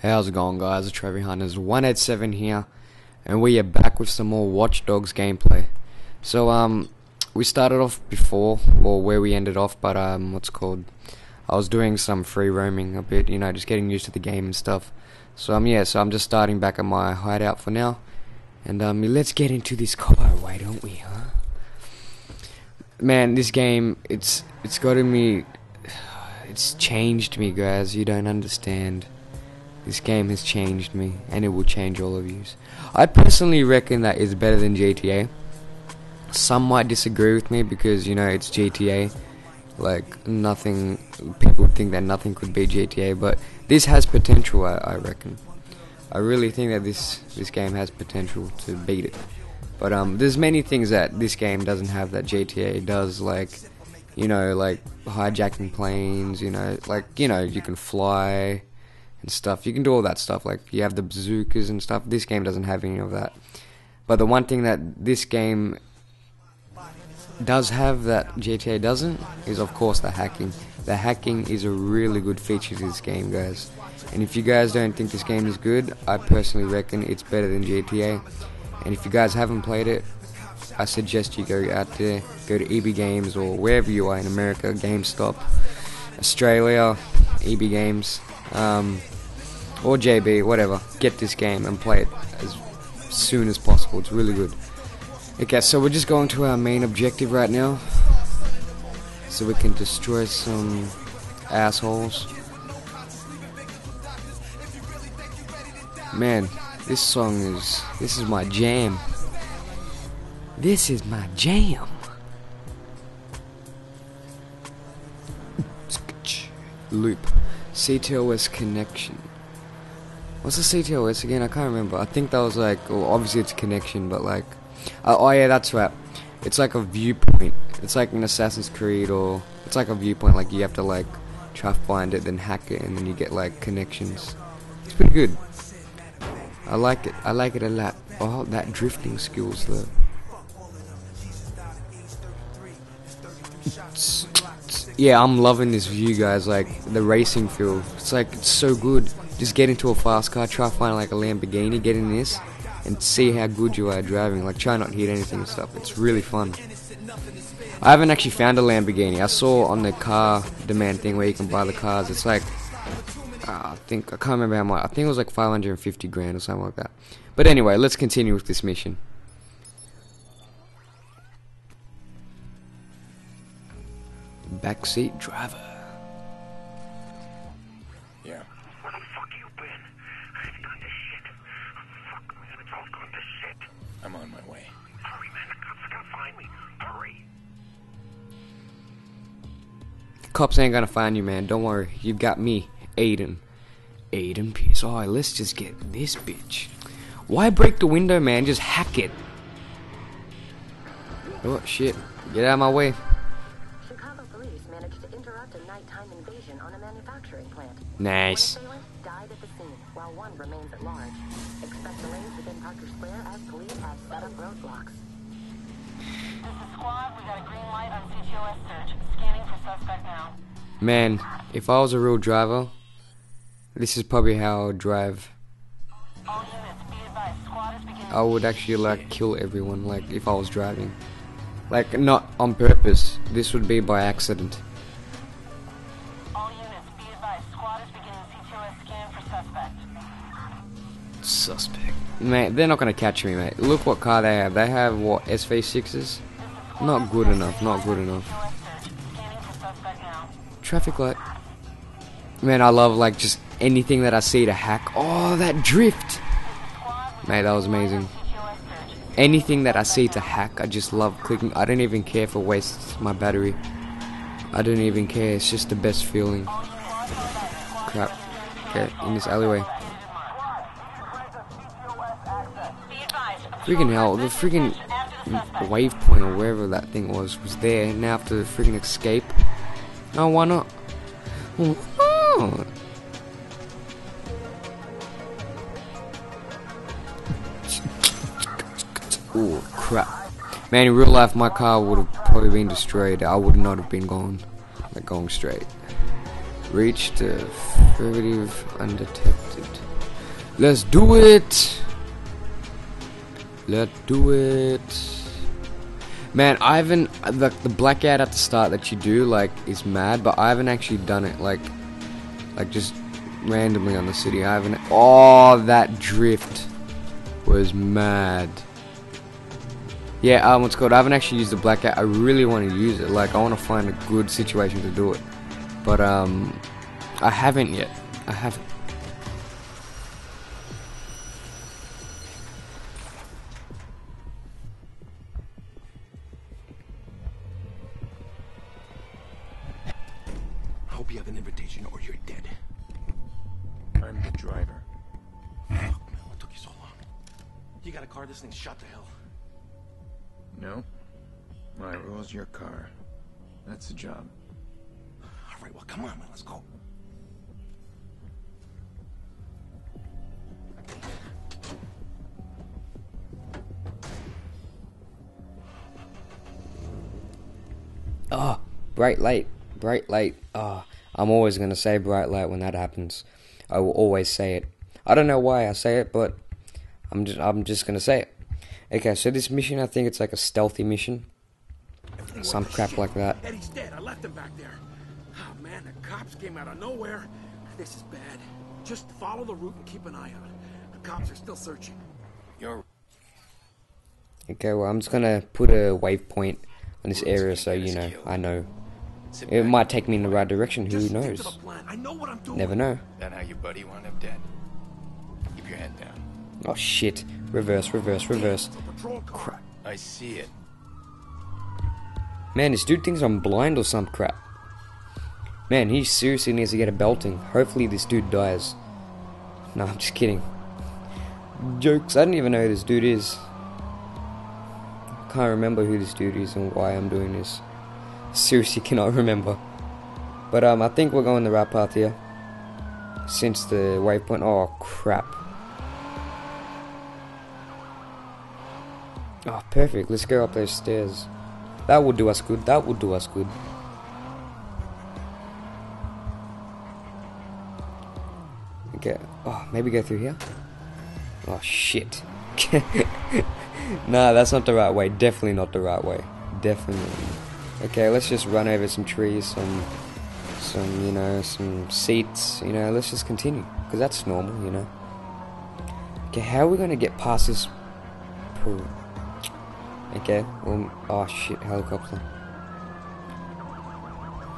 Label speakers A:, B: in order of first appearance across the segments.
A: How's it going guys? It's Trophy Hunterz 187 here and we are back with some more Watch Dogs gameplay. So um we started off before or where we ended off but um what's called I was doing some free roaming a bit, you know, just getting used to the game and stuff. So um yeah, so I'm just starting back at my hideout for now. And um let's get into this car, why don't we, huh? Man, this game it's it's gotten me it's changed me guys, you don't understand. This game has changed me, and it will change all of you. I personally reckon that it's better than GTA. Some might disagree with me because you know it's GTA. Like nothing, people think that nothing could be GTA, but this has potential. I, I reckon. I really think that this this game has potential to beat it. But um, there's many things that this game doesn't have that GTA does, like you know, like hijacking planes. You know, like you know, you can fly and stuff. You can do all that stuff. Like you have the bazookas and stuff. This game doesn't have any of that. But the one thing that this game does have that GTA doesn't is of course the hacking. The hacking is a really good feature to this game, guys. And if you guys don't think this game is good, I personally reckon it's better than GTA. And if you guys haven't played it, I suggest you go out there, go to EB Games or wherever you are in America, GameStop, Australia, EB Games, um, or JB, whatever. Get this game and play it as soon as possible. It's really good. Okay, so we're just going to our main objective right now. So we can destroy some assholes. Man, this song is... This is my jam. This is my jam. Loop. CTOS connection. What's the CTOS again? I can't remember. I think that was like, well, obviously it's connection, but like, uh, oh yeah, that's right. It's like a viewpoint. It's like an Assassin's Creed, or it's like a viewpoint. Like you have to like try find it, then hack it, and then you get like connections. It's pretty good. I like it. I like it a lot. Oh, that drifting skills though. Yeah, I'm loving this view, guys. Like the racing feel. It's like it's so good. Just get into a fast car, try find like a Lamborghini, get in this, and see how good you are driving. Like try not to hit anything and stuff. It's really fun. I haven't actually found a Lamborghini. I saw on the car demand thing where you can buy the cars. It's like uh, I think I can't remember how much. I think it was like 550 grand or something like that. But anyway, let's continue with this mission. Backseat driver.
B: Yeah.
C: Cops
A: ain't gonna find you, man. Don't worry. You've got me, Aiden. Aiden Pearce. Alright, let's just get this bitch. Why break the window, man? Just hack it. Oh, shit. Get out of my way.
D: Chicago police managed to interrupt a nighttime invasion on a manufacturing plant.
A: Nice.
D: One died at the scene, while one remains at large. Expect delays within Parker Square as police have set up roadblocks.
A: Man, if I was a real driver, this is probably how I would drive.
E: All units, be advised. Squad is beginning.
A: I would actually like kill everyone, like if I was driving. Like not on purpose. This would be by accident.
E: All units, be advised. Squad is beginning CTOS scan for suspect.
A: Suspect. Mate, they're not gonna catch me, mate. Look what car they have. They have what SV6s. Not good enough. Not good enough. Traffic light. Man, I love like just anything that I see to hack. Oh, that drift. Mate, that was amazing. Anything that I see to hack, I just love clicking. I don't even care if it wastes my battery. I don't even care. It's just the best feeling. Crap. Okay, in this alleyway. Freaking hell, the freaking waypoint or wherever that thing was was there. Now I have to freaking escape. No, why not? Oh crap! Man, in real life, my car would have probably been destroyed. I would not have been going, like going straight. Reached the derivative undetected. Let's do it. Let's do it. Man, I haven't the the blackout at the start that you do like is mad, but I haven't actually done it like like just randomly on the city. I haven't. Oh, that drift was mad. Yeah, um, what's called? I haven't actually used the blackout. I really want to use it. Like, I want to find a good situation to do it, but um, I haven't yet. I haven't.
B: Driver. Hmm.
C: Fuck, man, what took you so long? You got a car, this thing's shot to hell.
B: No? My rule's your car. That's the job.
C: All right, well, come on, man, let's go.
A: Oh, bright light, bright light. Oh, I'm always gonna say bright light when that happens. I will always say it. I don't know why I say it, but I'm just I'm just gonna say it. Okay, so this mission, I think it's like a stealthy mission, some crap like that.
C: Eddie's dead. I left him back there. Oh, man, the cops came out of nowhere. This is bad. Just follow the route and keep an eye out. The cops are still searching.
B: You're
A: Okay, well I'm just gonna put a waypoint on this area so you know I know.
B: Sit
A: It might take me in the right direction. Who
C: Just
A: knows?
C: to the plan. I know what I'm doing.
A: Never know.
B: That how your buddy wound up dead? Keep your head down.
A: Oh shit! Reverse, reverse, reverse.
C: It's a patrol car.
B: I see it.
A: Man, this dude thinks I'm blind or some crap. Man, he seriously needs to get a belting. Hopefully this dude dies. No, I'm just kidding. Jokes. I don't even know who this dude is. Can't remember who this dude is and why I'm doing this. Seriously cannot remember. But um, I think we're going the right path here. Since the waypoint. Oh crap. Oh, perfect. Let's go up those stairs. That would do us good. That would do us good. Okay. Oh, maybe go through here. Oh shit. nah, that's not the right way. Definitely not the right way. Definitely. Okay, let's just run over some trees, some, some, you know, some seats. You know, let's just continue because that's normal, you know. Okay, how are we gonna get past this? per- Okay, well, oh shit, helicopter.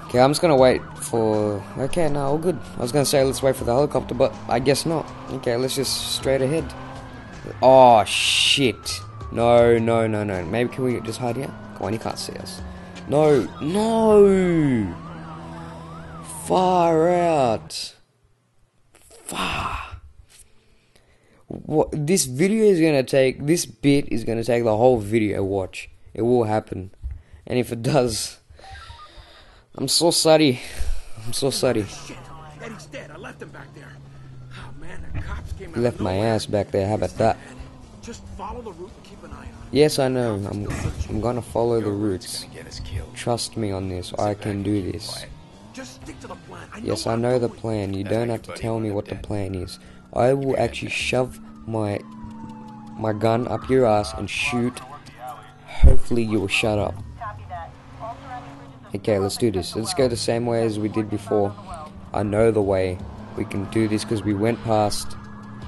A: Okay, I'm just gonna wait for. Okay, no, all good. I was gonna say let's wait for the helicopter, but I guess not. Okay, let's just straight ahead. Oh shit! No, no, no, no. Maybe can we just hide here? Come on, you can't see us. No, no! Far out. Far. What this video is gonna take? This bit is gonna take the whole video. Watch, it will happen, and if it does, I'm so sorry. I'm so sorry.
C: Shit. Eddie's dead. I left him back there. Oh, man, the cops came out
A: Left my ass back there. How about that?
C: Just follow the route and keep an eye out.
A: Yes, I know. I'm I'm gonna follow the routes. Trust me on this. I can do this. Yes, I know the plan. You don't have to tell me what the plan is. I will actually shove my my gun up your ass and shoot. Hopefully you will shut up. Okay, let's do this. Let's go the same way as we did before. I know the way. We can do this because we went past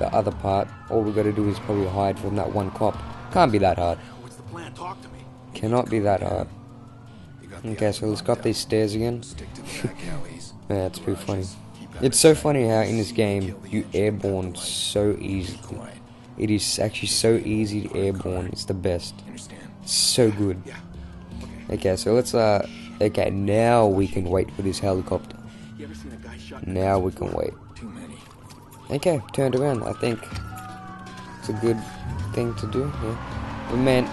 A: the other part. All we got to do is probably hide from that one cop. Can't be that hard.
C: What's the plan? Talk to me.
A: Cannot be that hard.
B: You got the
A: Okay, so let's go up these stairs again.
B: Stick to the back alleys.
A: Yeah, that's pretty funny.
B: Garages. Keep out
A: It's so funny how in this game you airborne
B: cut the light.
A: so easily. It is actually so easy to airborne. It's the best. So good. Okay, so let's uh. Okay, now we can wait for this helicopter.
C: You ever seen a guy shot? in the
A: Now we can wait. Okay, turned around. I think it's a good thing to do. But man,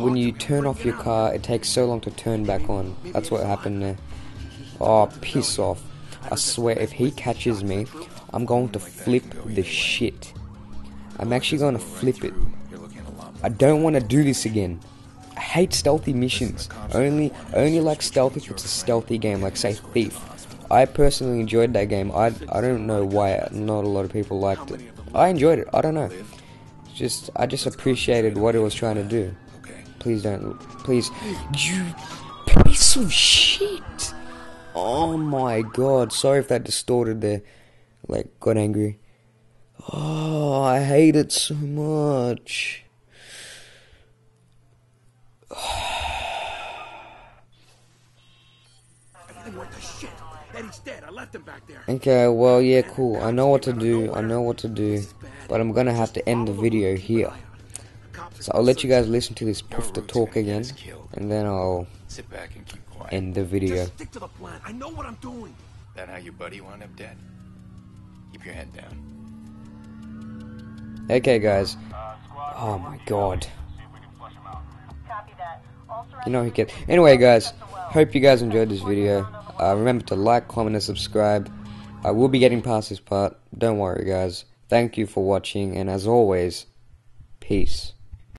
A: when you turn off your car, it takes so long to turn back on. That's what happened there. Oh, piss off. I swear, if he catches me, I'm going to flip the shit. I'm actually going to flip it. I don't want to do this again. I hate stealthy missions. Only, only like stealth if it's a stealthy game, like say Thief. I personally enjoyed that game. I, I don't know why not a lot of people liked it. I enjoyed it. I don't know. Just, I just appreciated what it was trying to do.
B: Okay.
A: Please don't, please. You piece of shit. Oh my god. Sorry if that distorted there. Like, got angry. Oh, I hate it so much. Oh.
C: Everything went to shit. Eddie's dead. I left him back there.
A: Okay, well, yeah, cool. I know what to do. I know what to do. But I'm gonna have to end the video here. So I'll let you guys listen to this puffer talk again. And then I'll
B: Sit back and keep quiet.
A: end the video.
C: Just stick to the plan. I know what I'm doing.
B: that how your buddy wound up dead? Keep your head down.
A: Okay, guys. Oh my god.
E: Copy that. All
A: You know he can. Anyway, guys. Hope you guys enjoyed this video. Uh, remember to like, comment, and subscribe. I will be getting past this part. Don't worry, guys. Thank you for watching, and as always, peace.